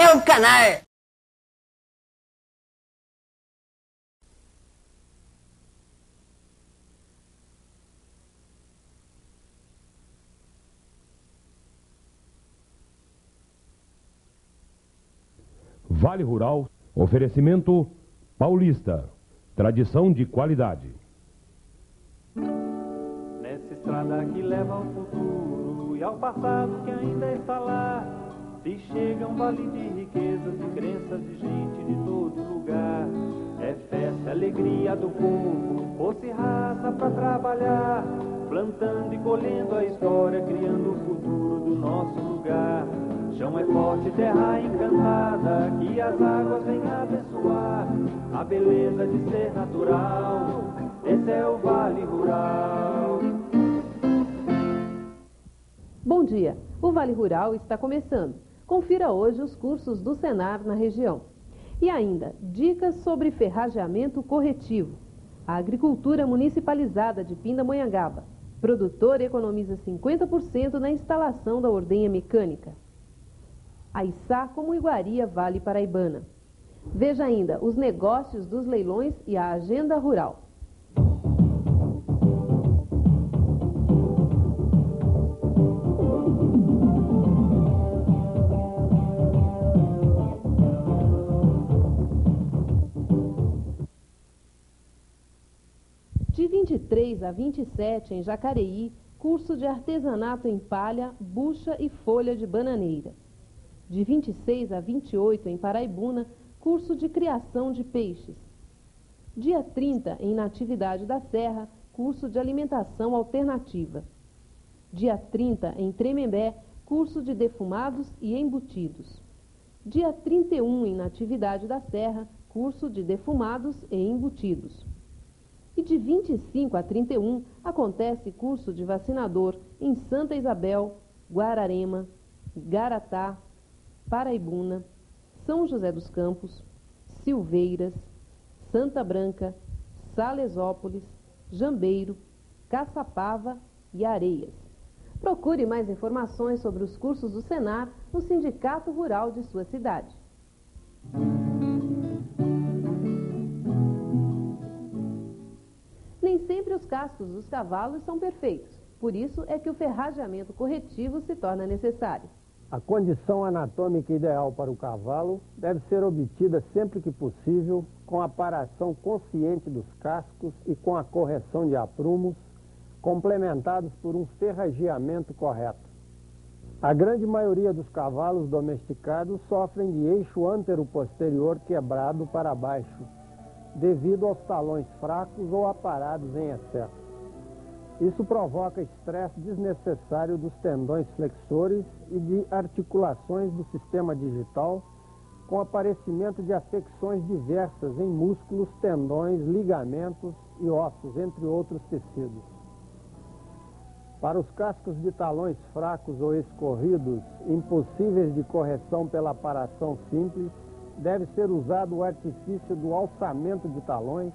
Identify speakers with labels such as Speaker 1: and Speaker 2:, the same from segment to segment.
Speaker 1: é um canal.
Speaker 2: Vale Rural, oferecimento Paulista, tradição de qualidade.
Speaker 3: Nessa estrada que leva ao futuro e ao passado que ainda está lá, se chega um vale de riquezas e crenças de gente de todo lugar. É festa, alegria do povo, fosse raça para trabalhar, plantando e colhendo a história, criando o futuro do nosso lugar. Chão é forte, terra encantada, que as águas vêm abençoar. A beleza de ser natural, esse é o Vale Rural.
Speaker 4: Bom dia, o Vale Rural está começando. Confira hoje os cursos do Senar na região. E ainda, dicas sobre ferrageamento corretivo. A agricultura municipalizada de Pindamonhangaba. Produtor economiza 50% na instalação da ordenha mecânica. A Içá como iguaria Vale Paraibana. Veja ainda os negócios dos leilões e a agenda rural. 23 a 27 em Jacareí, curso de artesanato em palha, bucha e folha de bananeira de 26 a 28 em Paraibuna, curso de criação de peixes. Dia 30 em Natividade da Serra, curso de alimentação alternativa. Dia 30 em Tremembé, curso de defumados e embutidos. Dia 31 em Natividade da Serra, curso de defumados e embutidos. E de 25 a 31 acontece curso de vacinador em Santa Isabel, Guararema, Garatá, Paraibuna, São José dos Campos, Silveiras, Santa Branca, Salesópolis, Jambeiro, Caçapava e Areias. Procure mais informações sobre os cursos do Senar no Sindicato Rural de sua cidade. Nem sempre os cascos dos cavalos são perfeitos, por isso é que o ferrageamento corretivo se torna necessário.
Speaker 5: A condição anatômica ideal para o cavalo deve ser obtida sempre que possível com a paração consciente dos cascos e com a correção de aprumos, complementados por um ferrageamento correto. A grande maioria dos cavalos domesticados sofrem de eixo antero-posterior quebrado para baixo, devido aos talões fracos ou aparados em excesso. Isso provoca estresse desnecessário dos tendões flexores e de articulações do sistema digital, com aparecimento de afecções diversas em músculos, tendões, ligamentos e ossos, entre outros tecidos. Para os cascos de talões fracos ou escorridos, impossíveis de correção pela aparação simples, deve ser usado o artifício do alçamento de talões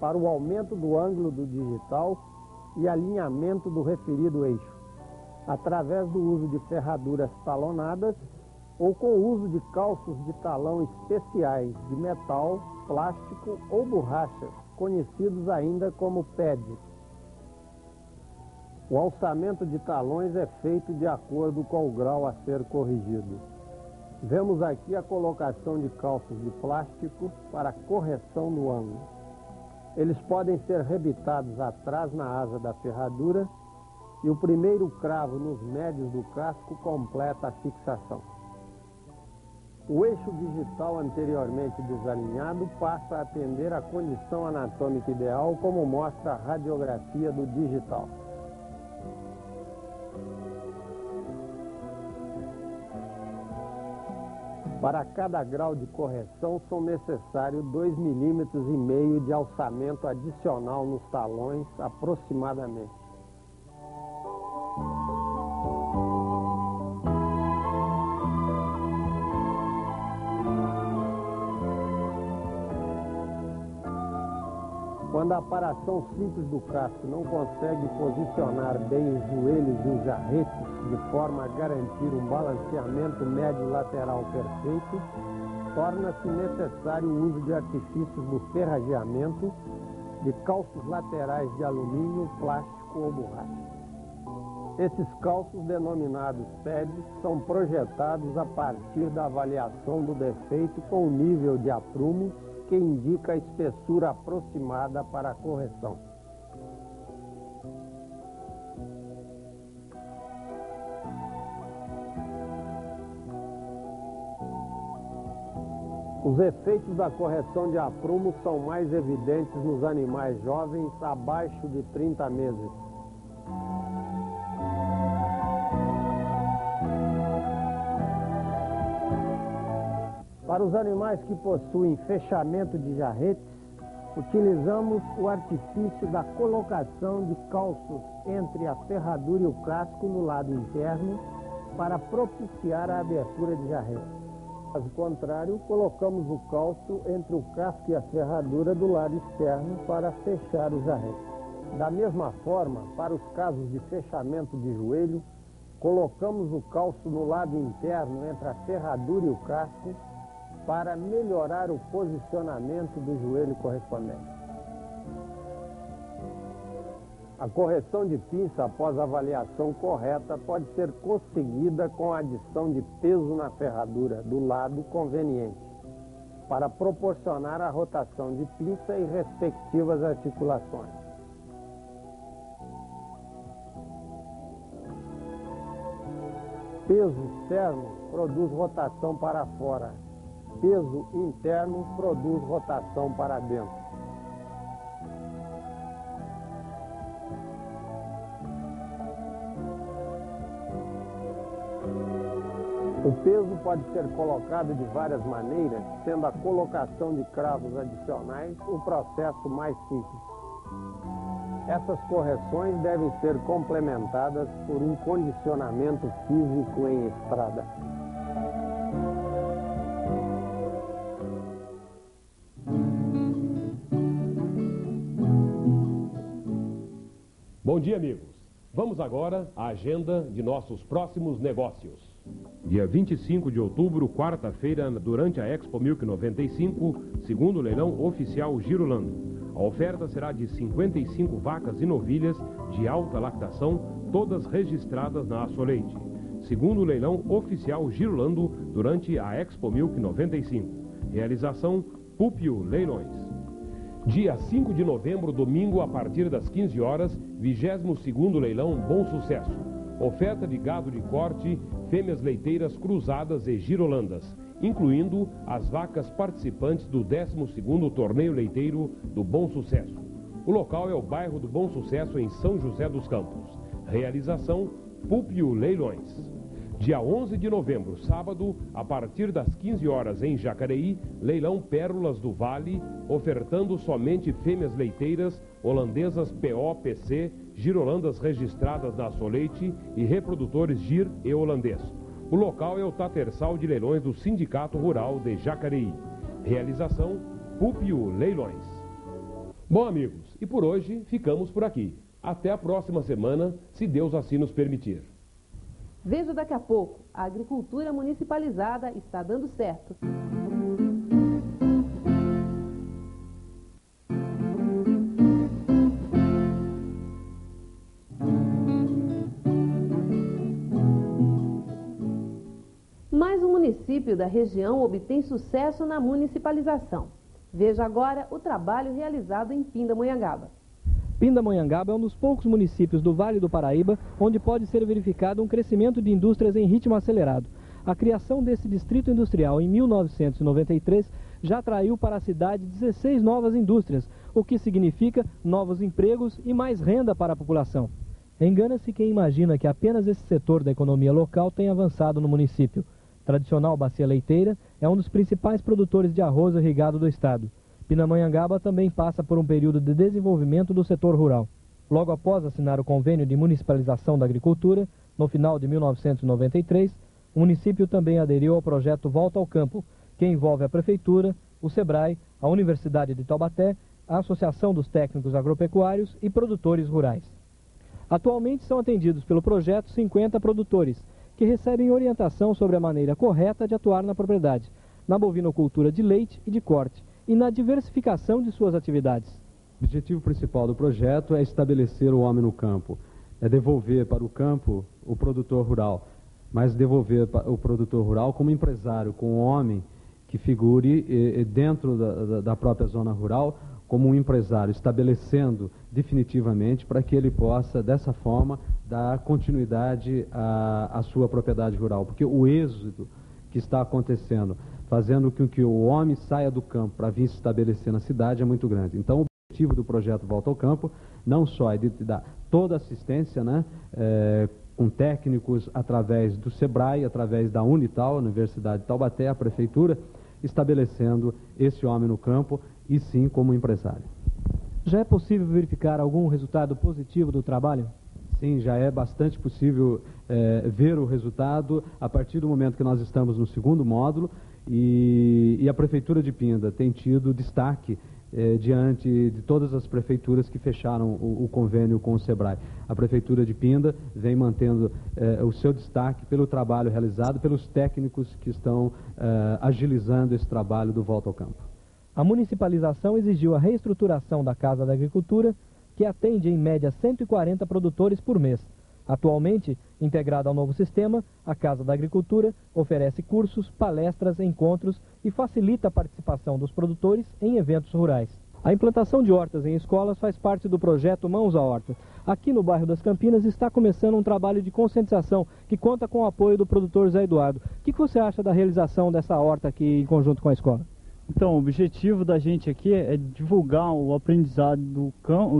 Speaker 5: para o aumento do ângulo do digital e alinhamento do referido eixo, através do uso de ferraduras talonadas ou com o uso de calços de talão especiais de metal, plástico ou borrachas, conhecidos ainda como PED. O alçamento de talões é feito de acordo com o grau a ser corrigido. Vemos aqui a colocação de calços de plástico para correção do ângulo. Eles podem ser rebitados atrás na asa da ferradura e o primeiro cravo nos médios do casco completa a fixação. O eixo digital anteriormente desalinhado passa a atender a condição anatômica ideal, como mostra a radiografia do digital. Para cada grau de correção são necessários 2,5 milímetros de alçamento adicional nos talões aproximadamente. Aparação simples do casco não consegue posicionar bem os joelhos e os jarretes de forma a garantir um balanceamento médio-lateral perfeito, torna-se necessário o uso de artifícios do ferrageamento de calços laterais de alumínio, plástico ou borracha. Esses calços, denominados PEDs, são projetados a partir da avaliação do defeito com o nível de aprumo que indica a espessura aproximada para a correção. Os efeitos da correção de aprumo são mais evidentes nos animais jovens abaixo de 30 meses. Para os animais que possuem fechamento de jarretes, utilizamos o artifício da colocação de calços entre a ferradura e o casco no lado interno para propiciar a abertura de jarretes. Caso contrário, colocamos o calço entre o casco e a ferradura do lado externo para fechar o jarrete. Da mesma forma, para os casos de fechamento de joelho, colocamos o calço no lado interno entre a ferradura e o casco para melhorar o posicionamento do joelho correspondente. A correção de pinça após avaliação correta pode ser conseguida com a adição de peso na ferradura do lado conveniente, para proporcionar a rotação de pinça e respectivas articulações. Peso externo produz rotação para fora, peso interno produz rotação para dentro. O peso pode ser colocado de várias maneiras, sendo a colocação de cravos adicionais o processo mais simples. Essas correções devem ser complementadas por um condicionamento físico em estrada.
Speaker 2: Bom dia, amigos. Vamos agora à agenda de nossos próximos negócios. Dia 25 de outubro, quarta-feira, durante a Expo Milk 95, segundo leilão oficial Girolando. A oferta será de 55 vacas e novilhas de alta lactação, todas registradas na Assoleite. Segundo leilão oficial Girolando, durante a Expo Milk 95. Realização Púpio Leilões. Dia 5 de novembro, domingo, a partir das 15 horas, 22º leilão Bom Sucesso. Oferta de gado de corte, fêmeas leiteiras cruzadas e girolandas, incluindo as vacas participantes do 12º Torneio Leiteiro do Bom Sucesso. O local é o bairro do Bom Sucesso, em São José dos Campos. Realização Púpio Leilões. Dia 11 de novembro, sábado, a partir das 15 horas em Jacareí, leilão Pérolas do Vale, ofertando somente fêmeas leiteiras, holandesas POPC, girolandas registradas na Soleite e reprodutores GIR e holandês. O local é o Tatersal de Leilões do Sindicato Rural de Jacareí. Realização Púpio Leilões. Bom, amigos, e por hoje ficamos por aqui. Até a próxima semana, se Deus assim nos permitir.
Speaker 4: Veja daqui a pouco, a agricultura municipalizada está dando certo. Mais um município da região obtém sucesso na municipalização. Veja agora o trabalho realizado em Pindamonhangaba.
Speaker 1: Pindamonhangaba é um dos poucos municípios do Vale do Paraíba onde pode ser verificado um crescimento de indústrias em ritmo acelerado. A criação desse distrito industrial em 1993 já atraiu para a cidade 16 novas indústrias, o que significa novos empregos e mais renda para a população. Engana-se quem imagina que apenas esse setor da economia local tem avançado no município. Tradicional bacia leiteira é um dos principais produtores de arroz irrigado do estado. Pindamonhangaba também passa por um período de desenvolvimento do setor rural. Logo após assinar o convênio de municipalização da agricultura, no final de 1993, o município também aderiu ao projeto Volta ao Campo, que envolve a Prefeitura, o SEBRAE, a Universidade de Taubaté, a Associação dos Técnicos Agropecuários e Produtores Rurais. Atualmente são atendidos pelo projeto 50 produtores, que recebem orientação sobre a maneira correta de atuar na propriedade, na bovinocultura de leite e de corte e na diversificação de suas atividades.
Speaker 6: O objetivo principal do projeto é estabelecer o homem no campo, é devolver para o campo o produtor rural, mas devolver o produtor rural como empresário, como um homem que figure dentro da, própria zona rural como um empresário, estabelecendo definitivamente para que ele possa, dessa forma, dar continuidade à sua propriedade rural. Porque o êxodo que está acontecendo, fazendo com que o homem saia do campo para vir se estabelecer na cidade, é muito grande. Então, o objetivo do projeto Volta ao Campo não só é de dar toda assistência, né, é, com técnicos através do SEBRAE, através da Unital, Universidade de Taubaté, a Prefeitura, estabelecendo esse homem no campo e sim como empresário.
Speaker 1: Já é possível verificar algum resultado positivo do trabalho?
Speaker 6: Sim, já é bastante possível é, ver o resultado a partir do momento que nós estamos no segundo módulo e, e a Prefeitura de Pinda tem tido destaque é, diante de todas as prefeituras que fecharam o, o, convênio com o SEBRAE. A Prefeitura de Pinda vem mantendo é, o seu destaque pelo trabalho realizado, pelos técnicos que estão é, agilizando esse trabalho do Volta ao Campo.
Speaker 1: A municipalização exigiu a reestruturação da Casa da Agricultura, que atende em média 140 produtores por mês. Atualmente, integrada ao novo sistema, a Casa da Agricultura oferece cursos, palestras, encontros e facilita a participação dos produtores em eventos rurais. A implantação de hortas em escolas faz parte do projeto Mãos à Horta. Aqui no bairro das Campinas está começando um trabalho de conscientização que conta com o apoio do produtor Zé Eduardo. O que você acha da realização dessa horta aqui em conjunto com a escola?
Speaker 7: Então, o objetivo da gente aqui é divulgar o aprendizado do,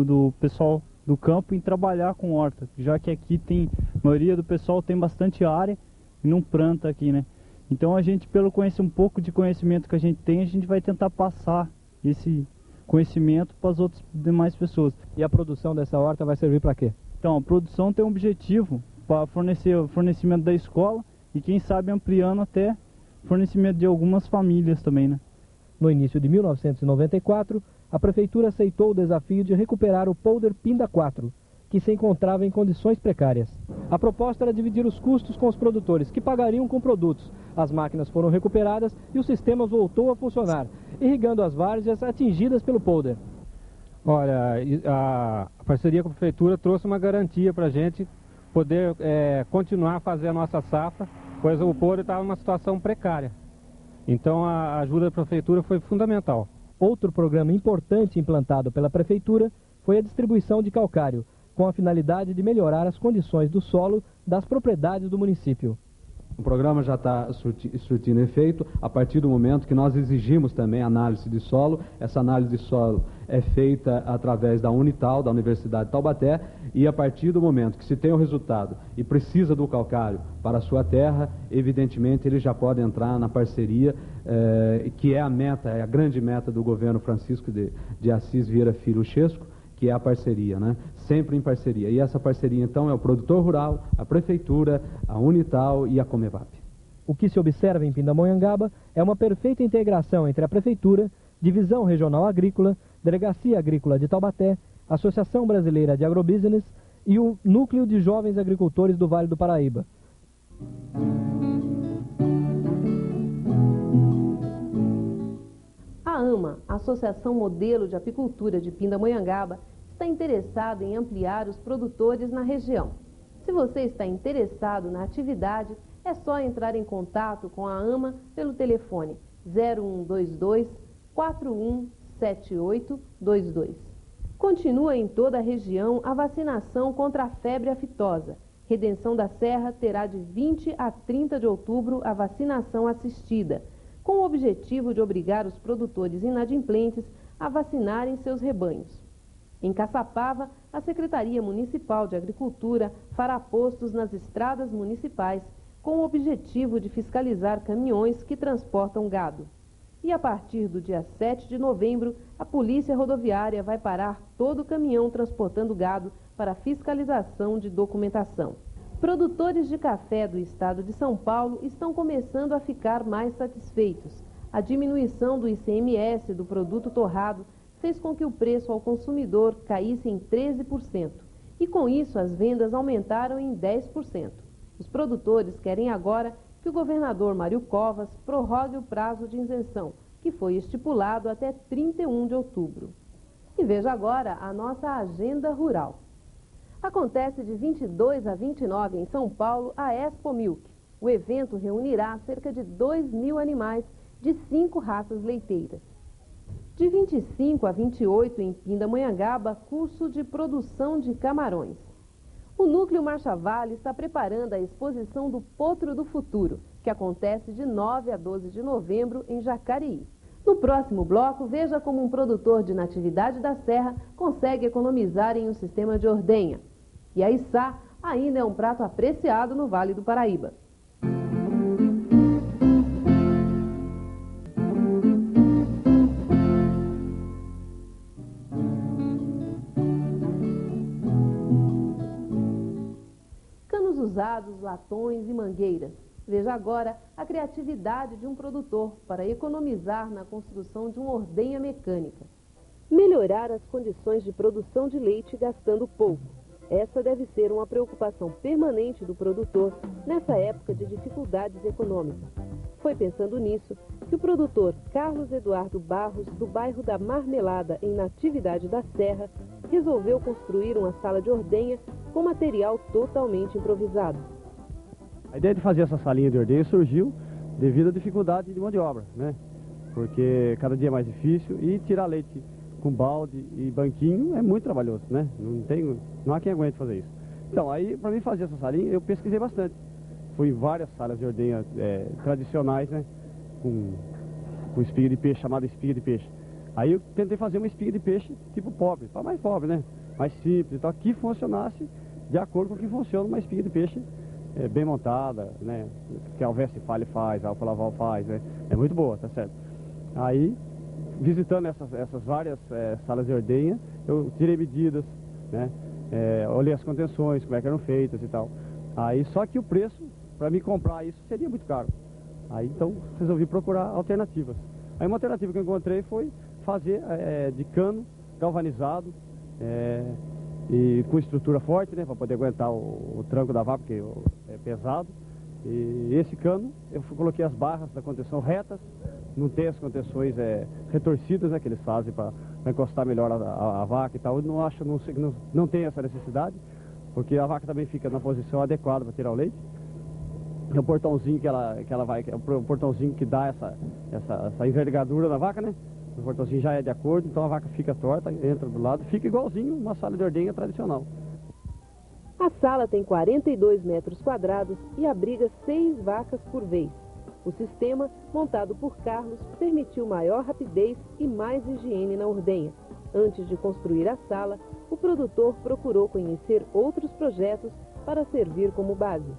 Speaker 7: do pessoal do campo em trabalhar com horta, já que aqui tem, a maioria do pessoal tem bastante área e não planta aqui, né? Então a gente, pelo conhecer um pouco de conhecimento que a gente tem, a gente vai tentar passar esse conhecimento para as outras demais pessoas.
Speaker 1: E a produção dessa horta vai servir para quê?
Speaker 7: Então, a produção tem um objetivo para fornecer o fornecimento da escola e quem sabe ampliando até fornecimento de algumas famílias também, né?
Speaker 1: No início de 1994, a prefeitura aceitou o desafio de recuperar o polder Pinda 4, que se encontrava em condições precárias. A proposta era dividir os custos com os produtores, que pagariam com produtos. As máquinas foram recuperadas e o sistema voltou a funcionar, irrigando as várzeas atingidas pelo polder.
Speaker 8: Olha, a parceria com a prefeitura trouxe uma garantia para a gente poder é, continuar a fazer a nossa safra, pois o polder estava numa situação precária. Então a ajuda da prefeitura foi fundamental.
Speaker 1: Outro programa importante implantado pela Prefeitura foi a distribuição de calcário, com a finalidade de melhorar as condições do solo das propriedades do município.
Speaker 6: O programa já está surtindo efeito a partir do momento que nós exigimos também análise de solo. Essa análise de solo é feita através da Unital, da Universidade de Taubaté, e a partir do momento que se tem o resultado e precisa do calcário para a sua terra, evidentemente ele já pode entrar na parceria, eh, que é a meta, é a grande meta do governo Francisco de, de Assis Vieira Filho Chesco, que é a parceria, né? Sempre em parceria. E essa parceria, então, é o produtor rural, a prefeitura, a Unital e a Comevap.
Speaker 1: O que se observa em Pindamonhangaba é uma perfeita integração entre a prefeitura, Divisão Regional Agrícola, Delegacia Agrícola de Taubaté, Associação Brasileira de Agrobusiness e o Núcleo de Jovens Agricultores do Vale do Paraíba.
Speaker 4: AMA, Associação Modelo de Apicultura de Pindamonhangaba, está interessado em ampliar os produtores na região. Se você está interessado na atividade, é só entrar em contato com a AMA pelo telefone 0122 417822. Continua em toda a região a vacinação contra a febre aftosa. Redenção da Serra terá de 20 a 30 de outubro a vacinação assistida, com o objetivo de obrigar os produtores inadimplentes a vacinarem seus rebanhos. Em Caçapava, a Secretaria Municipal de Agricultura fará postos nas estradas municipais com o objetivo de fiscalizar caminhões que transportam gado. E a partir do dia 7 de novembro, a Polícia Rodoviária vai parar todo caminhão transportando gado para fiscalização de documentação. Produtores de café do estado de São Paulo estão começando a ficar mais satisfeitos. A diminuição do ICMS do produto torrado fez com que o preço ao consumidor caísse em 13%. E com isso, as vendas aumentaram em 10%. Os produtores querem agora que o governador Mário Covas prorrogue o prazo de isenção, que foi estipulado até 31 de outubro. E veja agora a nossa agenda rural. Acontece de 22 a 29 em São Paulo a Expo Milk. O evento reunirá cerca de 2 mil animais de cinco raças leiteiras. De 25 a 28 em Pindamonhangaba, curso de produção de camarões. O Núcleo Marcha Vale está preparando a exposição do Potro do Futuro, que acontece de 9 a 12 de novembro em Jacareí. No próximo bloco, veja como um produtor de Natividade da Serra consegue economizar em um sistema de ordenha. E a içá ainda é um prato apreciado no Vale do Paraíba. usados, latões e mangueiras. Veja agora a criatividade de um produtor para economizar na construção de uma ordenha mecânica. Melhorar as condições de produção de leite gastando pouco. Essa deve ser uma preocupação permanente do produtor nessa época de dificuldades econômicas. Foi pensando nisso que o produtor Carlos Eduardo Barros, do bairro da Marmelada, em Natividade da Serra, resolveu construir uma sala de ordenha com material totalmente improvisado.
Speaker 9: A ideia de fazer essa salinha de ordenha surgiu devido à dificuldade de mão de obra, né? Porque cada dia é mais difícil e tirar leite com balde e banquinho é muito trabalhoso, né? Não, tem, não há quem aguente fazer isso. Então, aí, para mim fazer essa salinha, eu pesquisei bastante. Fui em várias salas de ordenha é, tradicionais, né? Com, com espiga de peixe, chamada espiga de peixe. Aí eu tentei fazer uma espiga de peixe tipo pobre, para mais pobre, né? Mais simples, então que funcionasse de acordo com o que funciona uma espiga de peixe é, bem montada, né? Que a Alvestifale faz, a Alfa Laval faz, né? É muito boa, tá certo? Aí, visitando essas, essas várias é, salas de ordenha, eu tirei medidas, né? É, olhei as contenções, como é que eram feitas e tal. Aí, só que o preço, para me comprar isso, seria muito caro. Aí, então, resolvi procurar alternativas. Aí, uma alternativa que eu encontrei foi fazer é, de cano galvanizado, e com estrutura forte, né, para poder aguentar o, o, tranco da vaca, porque é pesado. E esse cano, eu coloquei as barras da contenção retas, não tem as contenções é, retorcidas, né, que eles fazem para encostar melhor a, a, a, vaca e tal. Eu não acho, não, não, não tem essa necessidade, porque a vaca também fica na posição adequada para tirar o leite. É o portãozinho que ela, que ela vai, é portãozinho que dá essa, essa, essa envergadura na vaca, né? O portãozinho já é de acordo, então a vaca fica torta, entra do lado, fica igualzinho uma sala de ordenha tradicional.
Speaker 4: A sala tem 42 metros quadrados e abriga seis vacas por vez. O sistema, montado por Carlos, permitiu maior rapidez e mais higiene na ordenha. Antes de construir a sala, o produtor procurou conhecer outros projetos para servir como base.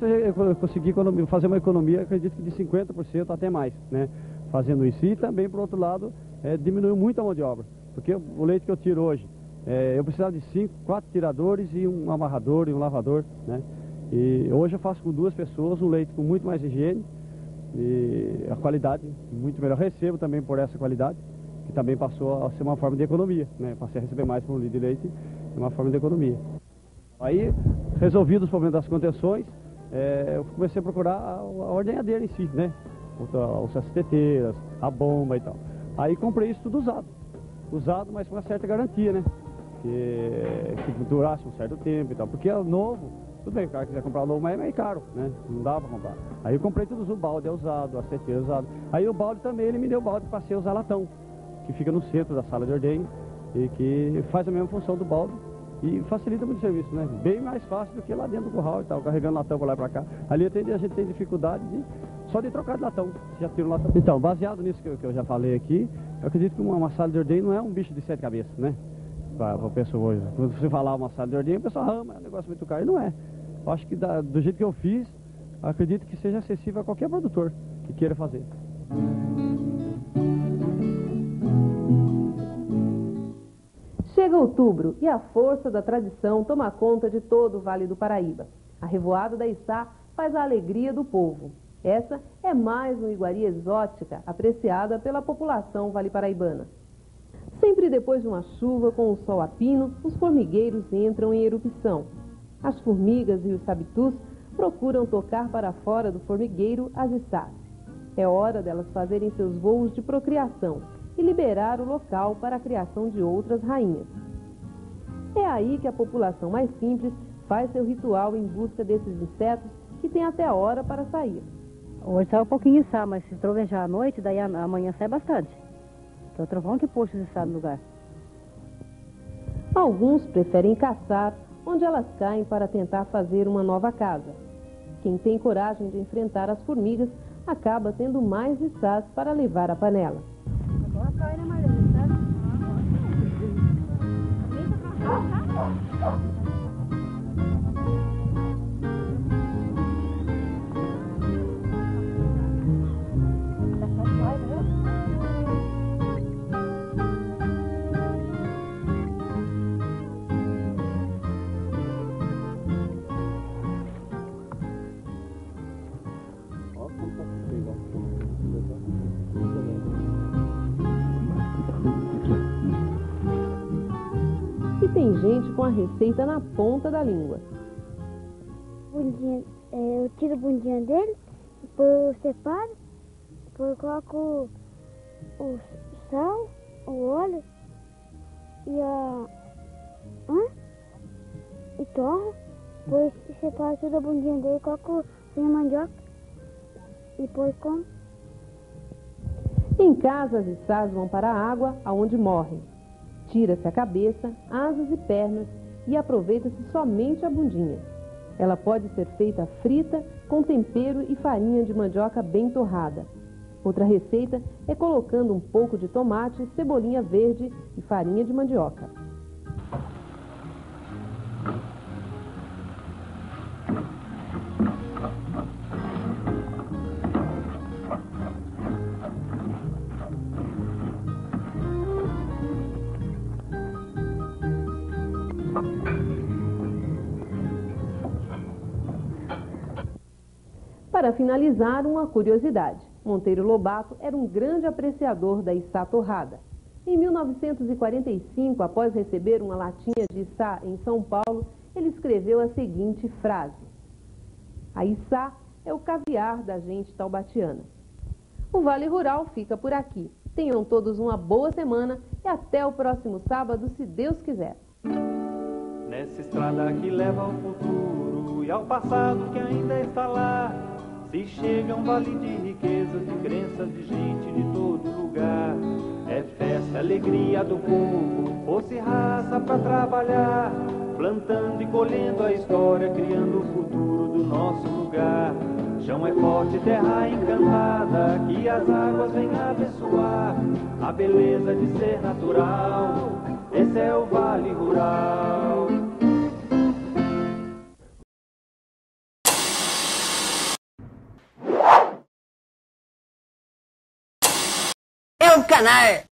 Speaker 9: Eu consegui fazer uma economia, acredito que de 50% até mais, né? fazendo isso. E também, por outro lado, é, diminuiu muito a mão de obra. Porque o leite que eu tiro hoje, é, eu precisava de cinco, quatro tiradores e um amarrador e um lavador, né? E hoje eu faço com duas pessoas um leite com muito mais higiene e a qualidade muito melhor. Recebo também por essa qualidade, que também passou a ser uma forma de economia, né? Passei a receber mais por um litro de leite, é uma forma de economia. Aí, resolvidos os problemas das contenções, é, eu comecei a procurar a, a ordenhadeira em si, né? Os teteiras, a bomba e tal. Aí comprei isso tudo usado. Usado, mas com uma certa garantia, né? Que, que durasse um certo tempo e tal. Porque é novo, tudo bem, o cara quiser comprar novo, mas é meio caro, né? Não dá pra comprar. Aí eu comprei tudo, o balde é usado, as teteiras usado. Aí o balde também, ele me deu o balde para ser usar latão, que fica no centro da sala de ordenho e que faz a mesma função do balde e facilita muito o serviço, né? Bem mais fácil do que lá dentro do curral e tal, carregando latão para lá e para cá. Ali a gente tem dificuldade de só de trocar de latão, já tira o latão. Então, baseado nisso que eu, que eu, já falei aqui, eu acredito que uma, uma sala de ordenho não é um bicho de sete cabeças, né? Para a pessoa hoje. Quando você falar uma sala de ordenho, o pessoal ama, é um negócio muito caro. E não é. Acho que da, do jeito que eu fiz, acredito que seja acessível a qualquer produtor que queira fazer.
Speaker 4: Chega outubro e a força da tradição toma conta de todo o Vale do Paraíba. A revoada da Içá faz a alegria do povo. Essa é mais uma iguaria exótica apreciada pela população vale-paraibana. Sem Sempre depois de uma chuva com o sol a pino, os formigueiros entram em erupção. As formigas e os sabitus procuram tocar para fora do formigueiro as estás. É hora delas fazerem seus voos de procriação e liberar o local para a criação de outras rainhas. É aí que a população mais simples faz seu ritual em busca desses insetos que tem até hora para sair.
Speaker 10: Hoje sai um pouquinho sá, mas se trovejar à noite, daí amanhã sai bastante. Que é o trovão que puxa os no lugar.
Speaker 4: Alguns preferem caçar, onde elas caem para tentar fazer uma nova casa. Quem tem coragem de enfrentar as formigas acaba tendo mais içás para levar à panela. E gente com a receita na ponta da língua.
Speaker 11: Bundinha, é, eu tiro a bundinha dele, depois separo, depois eu coloco o sal, o óleo e a. Hã? E torro, depois separo toda a bundinha dele, coloco a mandioca e depois como.
Speaker 4: Em casa, as içás vão para a água, aonde morrem. Tira-se a cabeça, asas e pernas e aproveita-se somente a bundinha. Ela pode ser feita frita com tempero e farinha de mandioca bem torrada. Outra receita é colocando um pouco de tomate, cebolinha verde e farinha de mandioca. Para finalizar, uma curiosidade. Monteiro Lobato era um grande apreciador da içá torrada. Em 1945, após receber uma latinha de içá em São Paulo, ele escreveu a seguinte frase: A içá é o caviar da gente taubatiana. O Vale Rural fica por aqui. Tenham todos uma boa semana e até o próximo sábado, se Deus quiser.
Speaker 3: Nessa estrada que leva ao futuro e ao passado que ainda está lá, se chega um vale de riquezas, de crenças de gente de todo lugar. É festa, alegria do povo, fosse raça para trabalhar, plantando e colhendo a história, criando o futuro do nosso lugar. Chão é forte, terra encantada, que as águas vêm abençoar a beleza de ser natural. Esse é o Vale Rural.
Speaker 12: É um canal.